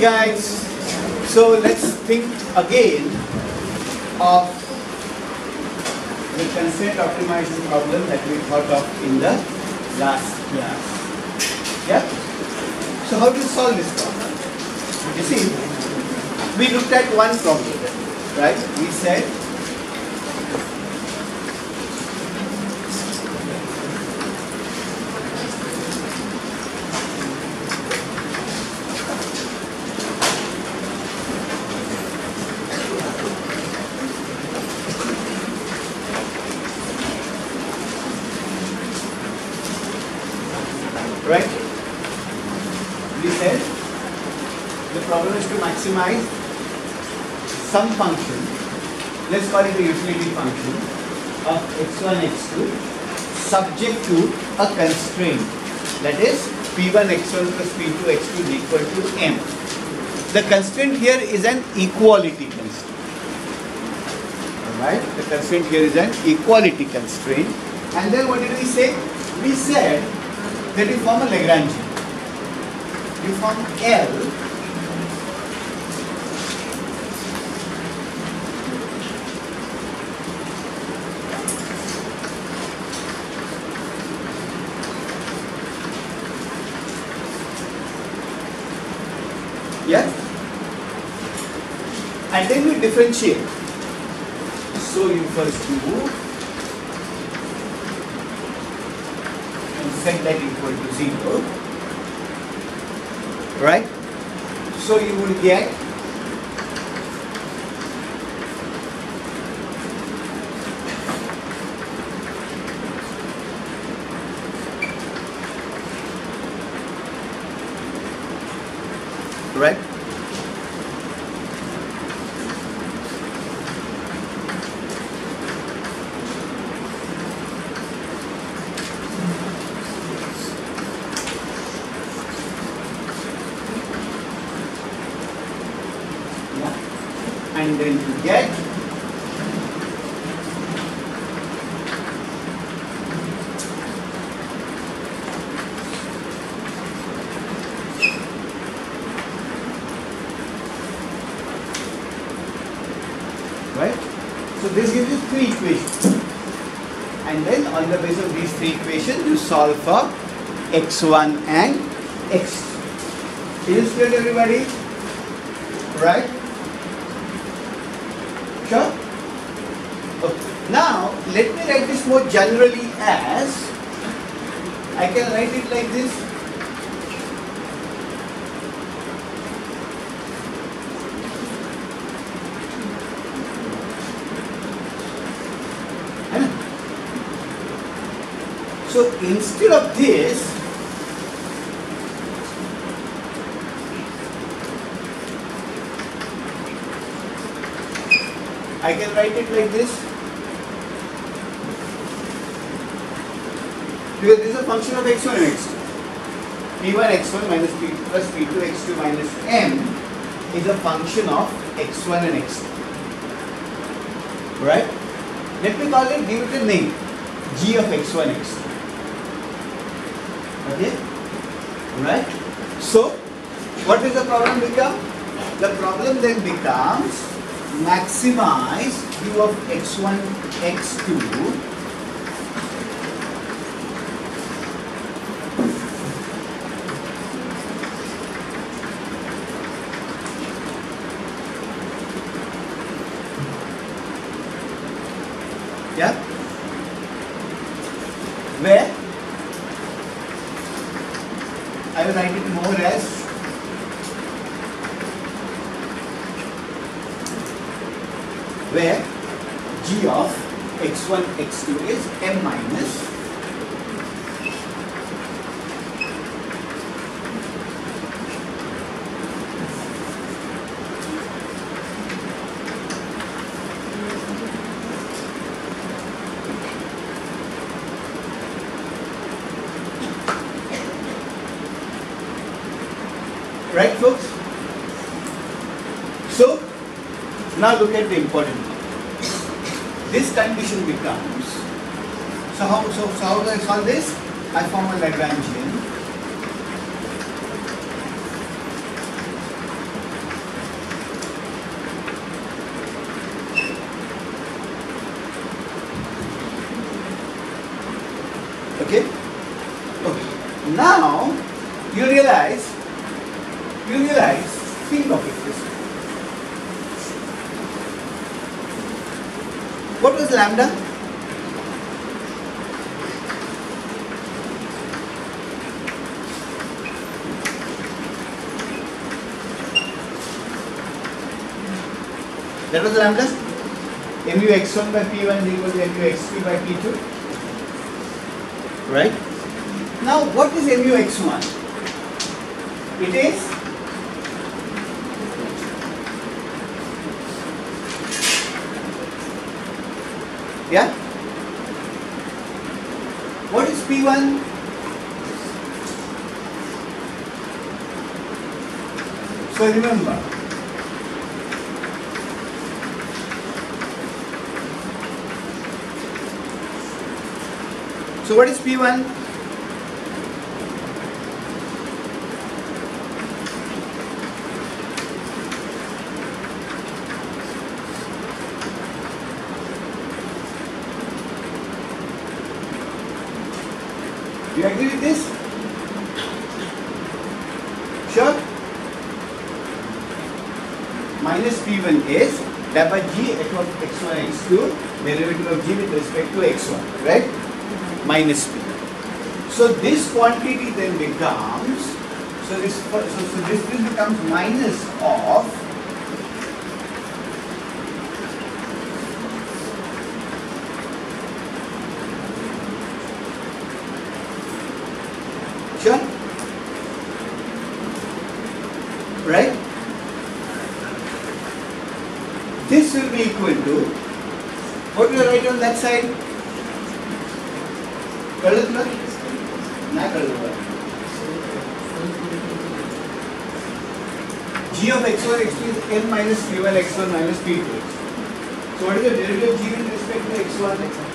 Guys, so let's think again of the constraint optimization problem that we thought of in the last class. Yeah? So how to solve this problem? You see, we looked at one problem, right? We said right? We said the problem is to maximize some function, let's call it a utility function of x1, x2 subject to a constraint that is p1 x1 plus p2 x2 is equal to m. The constraint here is an equality constraint. Alright, the constraint here is an equality constraint. And then what did we say? We said that you form a Lagrangian. You form L Yeah? And then we differentiate. So you first do set that equal to 0. Right? So you will get right? Yeah. And then you get right? So this gives you three equations. And then on the basis of these three equations, you solve for x1 and x2. Is to everybody? Right? Sure? Okay. Now, let me write this more generally as, I can write it like this. So instead of this, I can write it like this. Because this is a function of x1 and x2. p1 x1 minus p plus p2 x2 minus m is a function of x1 and x2. Right? Let me call it, give it a name. G of x1, x2. Okay? Right? So, what is the problem become? The problem then becomes maximize u of x1, x2 Yeah? Where? I will write it more as where g of x1, x2 is m minus Right, folks? So, now look at the important. This condition becomes, so how, so, so how do I solve this? I form a Lagrangian What was lambda? That was the lambda. mu x1 by p1 is equal to mu x2 by p2. Right? Now, what is mu x1? It is Yeah? What is P1? So remember, so what is P1? Do you agree with this? Sure? Minus P1 is that by g of x1 x2 derivative of g with respect to x1, right? Minus p. So this quantity then becomes so this so, so this becomes minus of Sure? Right? This will be equal to on that side? ಕಳೆದ್ಲ ನಾ g of x1 x2 is n minus p one x1 minus p2 So what is the derivative of g with respect to x1 x1?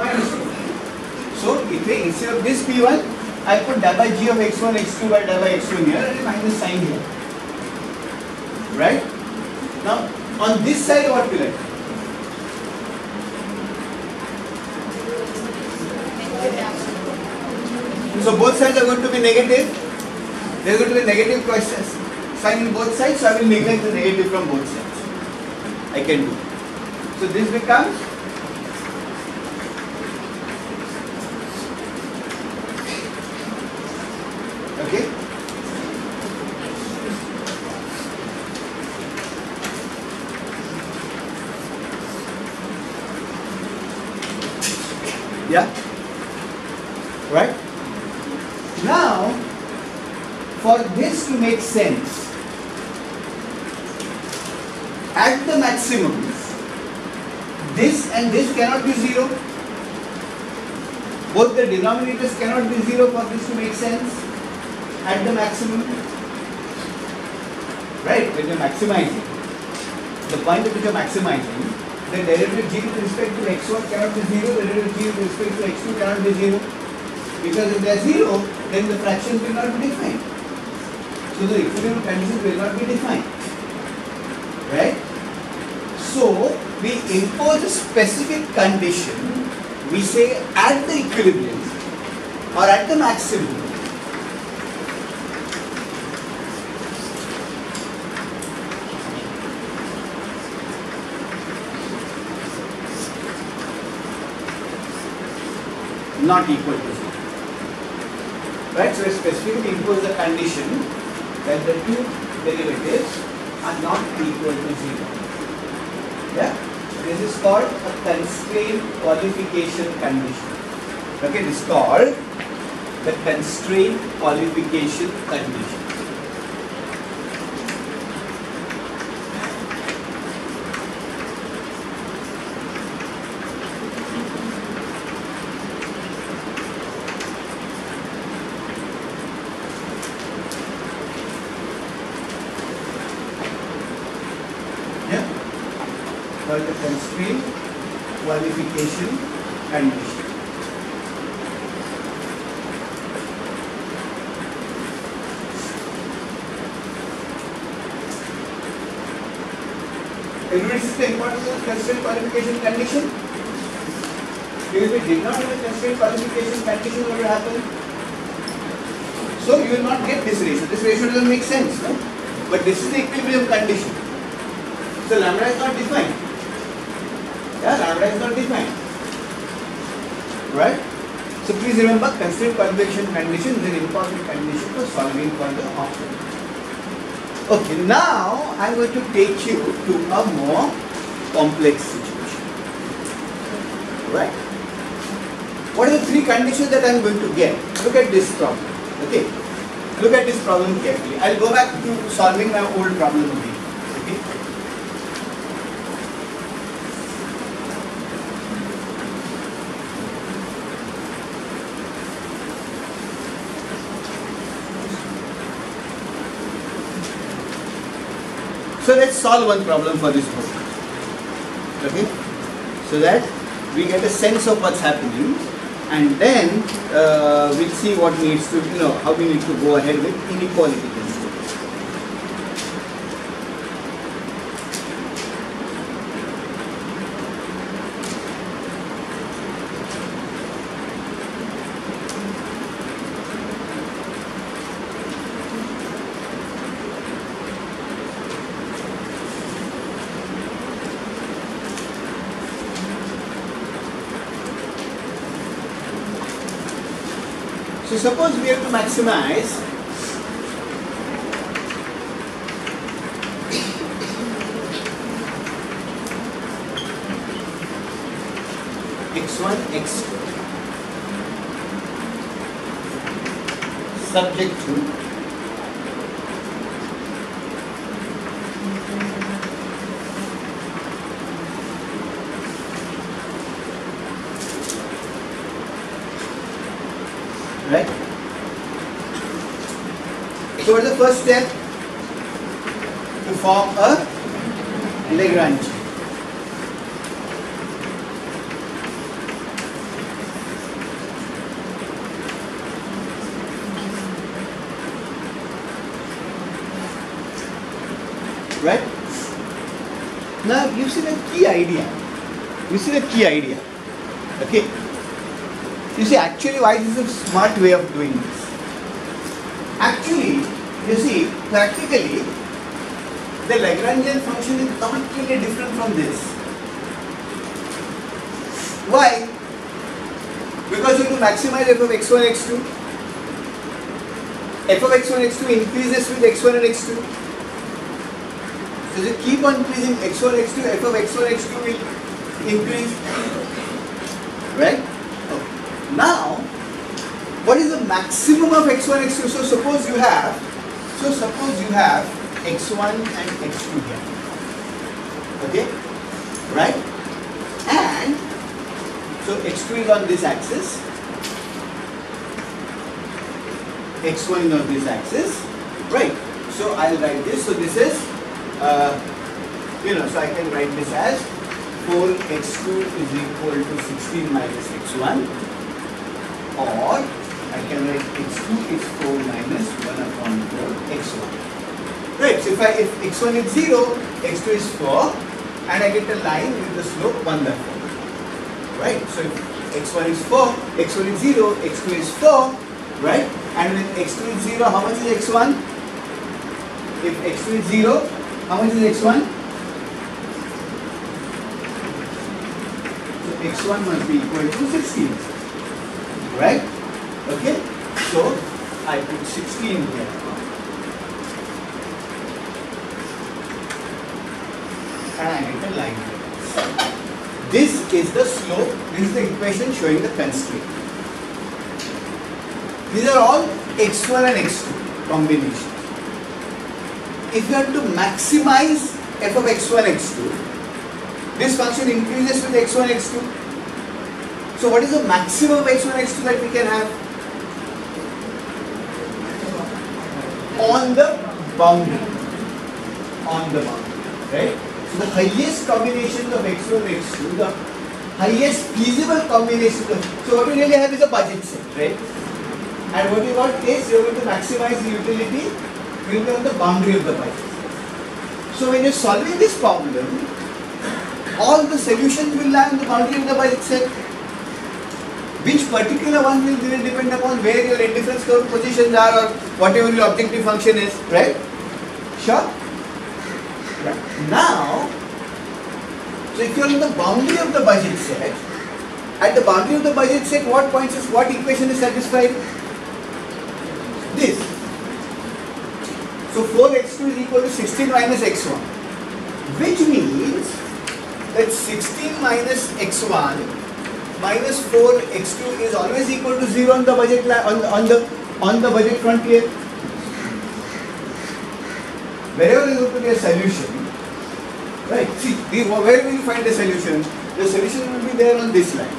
Minus 2. So if I instead of this p1, I put delta by g of x1 x2 by delta by x1 here and minus sign here. Right? Now on this side what will I do? So both sides are going to be negative. There is going to be negative questions. Sign in both sides, so I will neglect the negative from both sides. I can do. So this becomes okay. Yeah. Right? Now, for this to make sense, at the maximums, this and this cannot be zero. Both the denominators cannot be zero for this to make sense at the maximum. Right? When you're maximizing, the point at which you're maximizing, the derivative g with respect to x1 cannot be zero, the derivative g with respect to x2 cannot be zero. Because if they are zero, then the fractions will not be defined. So the equilibrium conditions will not be defined. Right? So we impose a specific condition, we say at the equilibrium or at the maximum. Not equal to. Right? So we specifically impose the condition that the two derivatives are not equal to zero. Yeah? This is called a constraint qualification condition. Okay, this is called the constraint qualification condition. Called the constraint qualification condition. Everybody sees the importance of constraint qualification condition? Because we did not have a constraint qualification condition, what will happen? So you will not get this ratio. This ratio doesn't make sense, no? But this is the equilibrium condition. So lambda is not defined. Defined. Right? So please remember constraint qualification condition is an important condition for solving for the option. Okay, now I'm going to take you to a more complex situation. Right? What are the three conditions that I'm going to get? Look at this problem. Okay? Look at this problem carefully. I'll go back to solving my old problem again. Okay? So let's solve one problem for this book. Okay? So that we get a sense of what's happening and then uh, we'll see what needs to, you know, how we need to go ahead with inequality constraints. So suppose we have to maximize. X1, x2 subject to right? Step? To form a Lagrange. Right? Now you see the key idea. You see the key idea. Okay? You see, actually, why this is a smart way of doing this? Actually, you see, practically, the Lagrangian function is not really different from this. Why? Because you have to maximize f of x1, x2. f of x1, x2 increases with x1 and x2. So you keep on increasing x1, x2, f of x1, x2 will increase. Right? Now, what is the maximum of x1, x2? So suppose you have, so suppose you have x1 and x2 here. Okay? Right? And, so x2 is on this axis, x1 is on this axis, right? So I'll write this, so this is, uh, you know, so I can write this as 4x2 is equal to 16 minus x1 or I can write x2 is 4 minus 1 upon 4 x1. Right, so if, I, if x1 is 0, x2 is 4 and I get a line with the slope 1 by 4. Right, so if x1 is 4, x1 is 0, x2 is 4, right? And when x2 is 0, how much is x1? If x2 is 0, how much is x1? So x1 must be equal to 16 right? Okay, so I put 16 here. And I get a line. This is the slope, this is the equation showing the constraint. These are all x1 and x2 combinations. If you have to maximize f of x1, x2, this function increases with x1, x2, so what is the maximum of x1, x2 that we can have? On the boundary. On the boundary. Right? So the highest combination of x1 and x2, the highest feasible combination of, so what we really have is a budget set, right? And what you want is you're going to maximize the utility, you'll be on the boundary of the budget. So when you're solving this problem, all the solutions will lie on the boundary of the budget set. Which particular one will really depend upon where your indifference curve positions are or whatever your objective function is, right? Sure? Right. Now, so So if you are on the boundary of the budget set, at the boundary of the budget set, what points is what equation is satisfied? This. So 4x2 is equal to 16 minus x1, which means that 16 minus x1 minus 4x2 is always equal to 0 on the budget on on the on the budget frontier. Wherever you put a solution, right? See, where will you find the solution? The solution will be there on this line.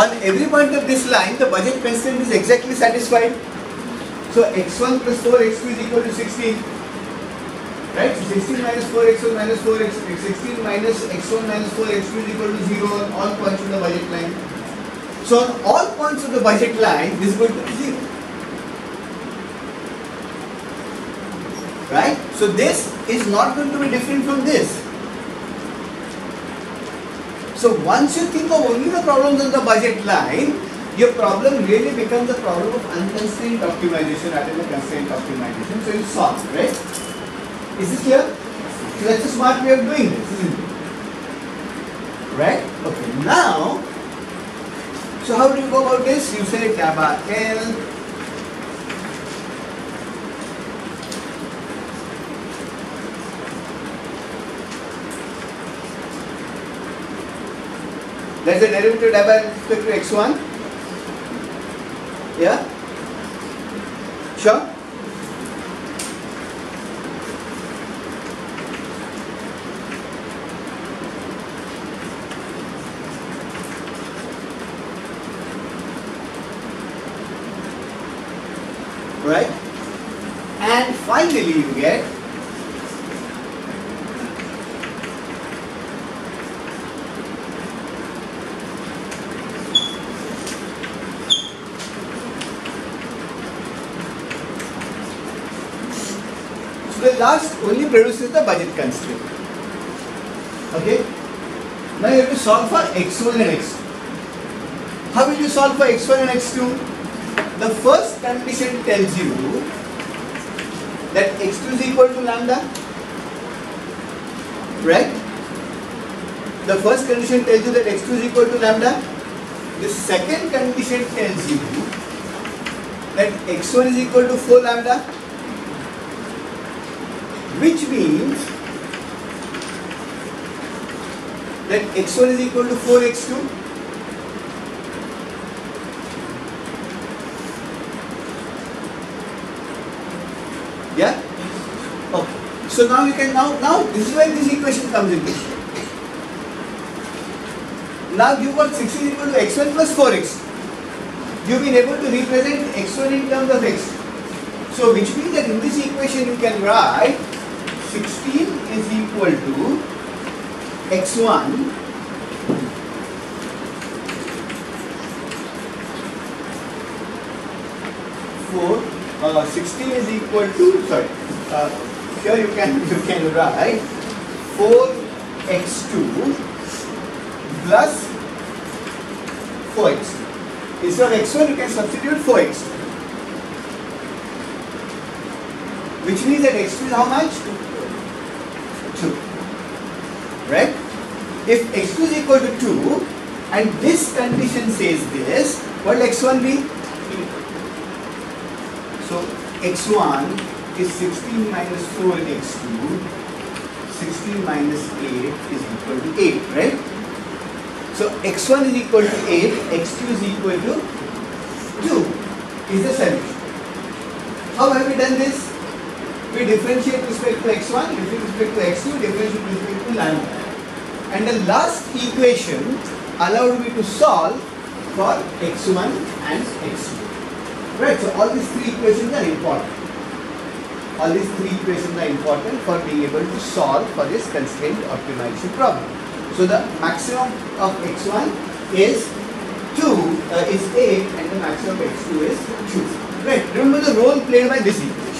On every point of this line, the budget constraint is exactly satisfied. So x1 plus 4x2 is equal to 16. Right? So 16 minus 4x1 minus 4x 16 minus x1 minus 4x2 is equal to 0 on all points of the budget line. So on all points of the budget line, this is going to be 0. Right? So this is not going to be different from this. So once you think of only the problems on the budget line, your problem really becomes a problem of unconstrained optimization rather than constrained optimization. So you solve, right? Is this clear? So that's a smart way of doing this, it? Right? Okay, now, so how do you go about this? You say gamma L There's a derivative with respect to x1. Yeah? Sure? And you get the last only produces the budget constraint. Okay? Now you have to solve for x1 and x2. How will you solve for x1 and x2? The first condition tells you that x2 is equal to lambda. Right? The first condition tells you that x2 is equal to lambda. The second condition tells you that x1 is equal to 4 lambda which means that x1 is equal to 4x2 yeah okay so now you can now now this is where this equation comes into now you got 6 is equal to x1 plus 4x you've been able to represent x1 in terms of x. So which means that in this equation you can write 16 is equal to x1 4 uh, 16 is equal to sorry uh, here you can you can write 4x2 plus 4x2 instead of x1 you can substitute 4x2 which means that x2 is how much 2. Right? If x2 is equal to 2 and this condition says this, what will x1 be? So x1 is 16 minus 4x2, 16 minus 8 is equal to 8, right? So x1 is equal to 8, x2 is equal to 2 is the solution. How have we done this? we differentiate respect to x1, differentiate respect to x2, differentiate respect to lambda. And the last equation allowed me to solve for x1 and x2. Right, so all these three equations are important. All these three equations are important for being able to solve for this constraint optimization problem. So the maximum of x1 is 2, uh, is 8 and the maximum of x2 is 2. Right, remember the role played by this equation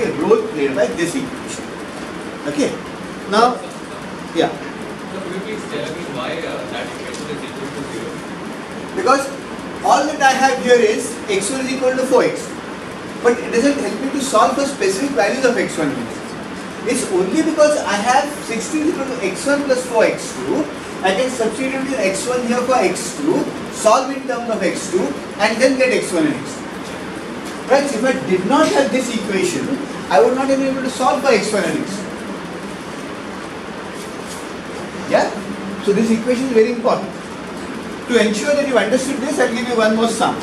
okay, role played by this equation. Okay. Now, yeah. So could you please tell me why uh, that equation is equal to 0? Because all that I have here is x1 is equal to 4x. But it doesn't help me to solve for specific values of x1 and x2. It's only because I have 16 equal to x1 plus 4x2. I can substitute in x1 here for x2, solve in terms of x2, and then get x1 and x2. Right? If I did not have this equation, I would not have been able to solve for x1 and x2. Yeah? So this equation is very important. To ensure that you understood this, I'll give you one more sum.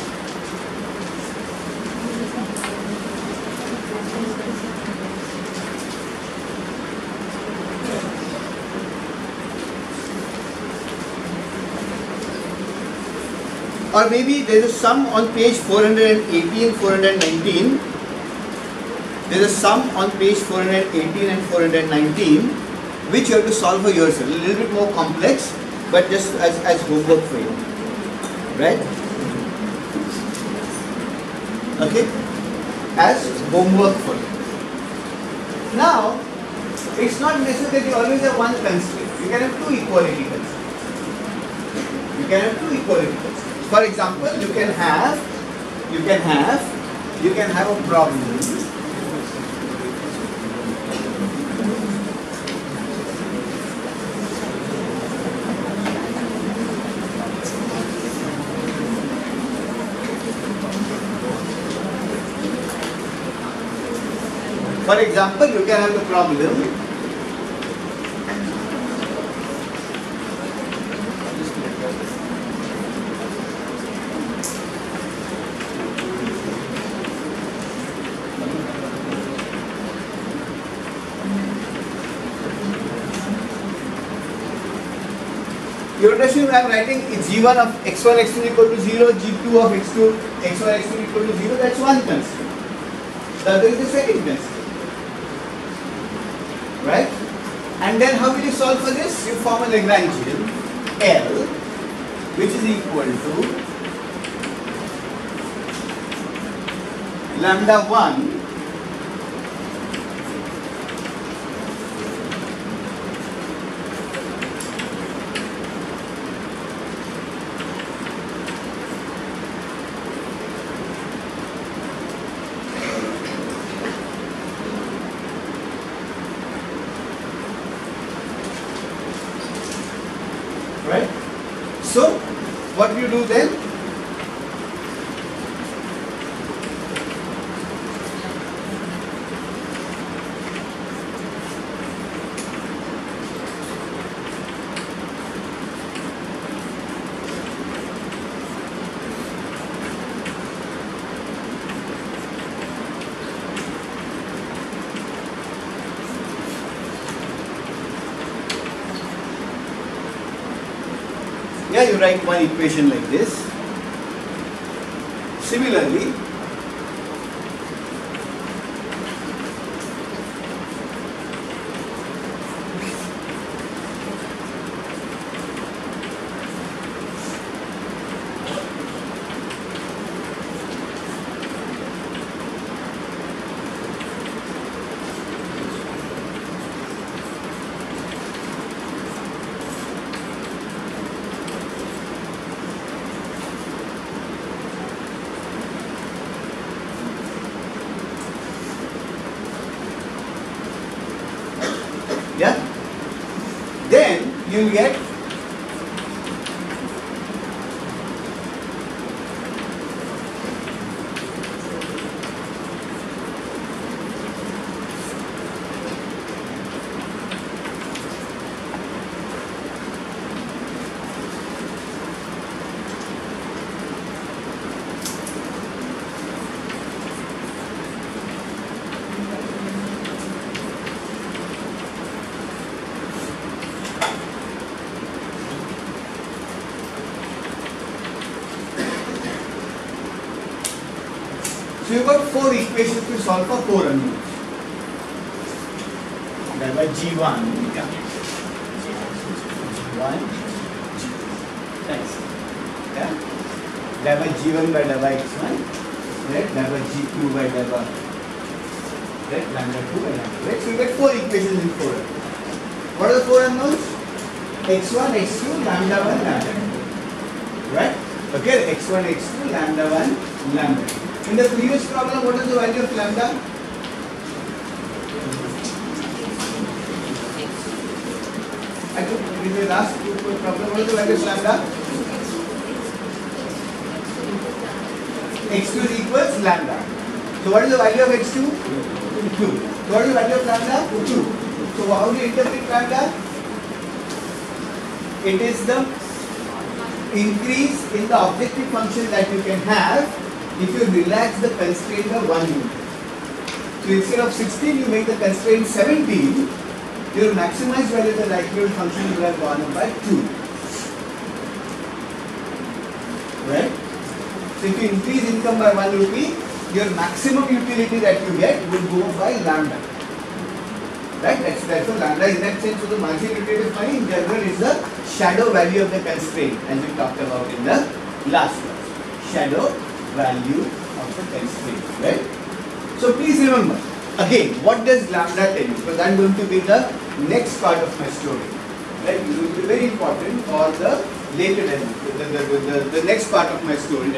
Or maybe there is a sum on page 418, 419. There is a sum on page 418 and 419 which you have to solve for yourself. A little bit more complex, but just as, as homework for you. Right? Okay? As homework for you. Now, it's not necessary that you always have one constraint. You can have two equality constraints. You can have two equality constraints. For example, you can have, you can have, you can have a problem. For example, you can have the problem I am writing g1 of x1 x2 equal to 0, g2 of x2 x1 x2 equal to 0, that's one constraint. The other is the second constraint. Right? And then how will you solve for this? You form a Lagrangian L which is equal to lambda 1 right? So, what do you do then? Yeah, you write one equation like this. Similarly, yeah, you get So you got four equations to solve for four unknowns. That by G1. Yeah. G1. Thanks. Yeah. That by G1 by by x1. Right. That by G2 by by right. Lambda 2 by lambda. Right. So you get four equations in four. unknowns. What are the four unknowns? x1, x2, lambda 1, lambda 2. Right? Okay, x1, x2, lambda 1, lambda 2. In the previous problem, what is the value of lambda? I took in the last problem, what is the value of lambda? x2 equals lambda. So what is the value of x2? 2. So what is the value of lambda? 2. So how do you interpret lambda? It is the increase in the objective function that you can have if you relax the constraint by 1 unit. So instead of 16 you make the constraint 17, your maximized value of the likelihood function will have gone up by 2. Right? So if you increase income by 1 rupee, your maximum utility that you get will go by lambda. Right? That's, that's what lambda in that sense. So the marginal utility of money in general is the shadow value of the constraint as we talked about in the last class. Shadow value of the constraint. Right? So please remember, again, what does lambda tell you? Because I'm going to be the next part of my story. Right? It will be very important for the later, the, the, the, the, the next part of my story.